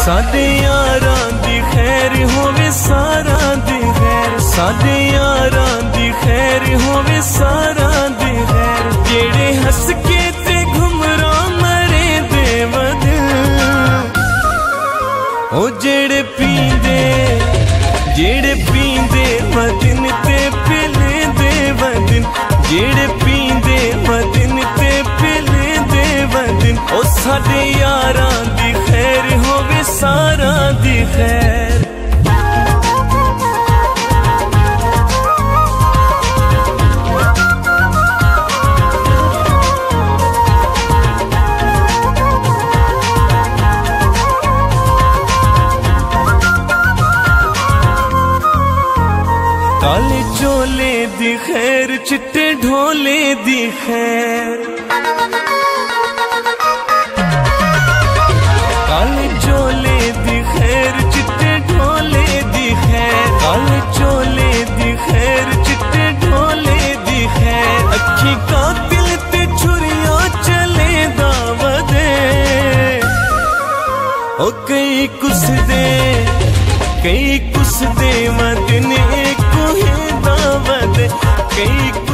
ਸਾਡੇ ਯਾਰਾਂ ਦੀ ਖੈਰ ਹੋਵੇ ਸਾਰਾ ਦੀ ਖੈਰ ਸਾਡੇ ਯਾਰਾਂ ਦੀ ਖੈਰ ਹੋਵੇ ਸਾਰਾ ਦੀ ਖੈਰ ਜਿਹੜੇ ਹੱਸ ਕੇ ਤੇ ਘੁਮਰਾ ਮਰੇ ਦੇ ਵਦ ਉਹ ਜਿਹੜੇ ਪੀਂਦੇ ਜਿਹੜੇ ਪੀਂਦੇ ਵਦਨ ਤੇ ਪਿਲੇ ਦੇ ਵਦਨ ਜਿਹੜੇ ਪੀਂਦੇ ਵਦਨ ਤੇ ਪਿਲੇ ਦੇ ਵਦਨ ਉਹ ਸਾਡੇ ਯਾਰਾਂ काले चोले दी खैर, चिट्टे ढोले दी खैर। काले चोले दी खैर, चिट्टे ढोले दी खैर। काले चोले दी खैर, चिट्टे ढोले दी खैर। अखी कातिल ते छुरिया चले दावदे ओ कई कुछ दे, कई कुछ दे मत que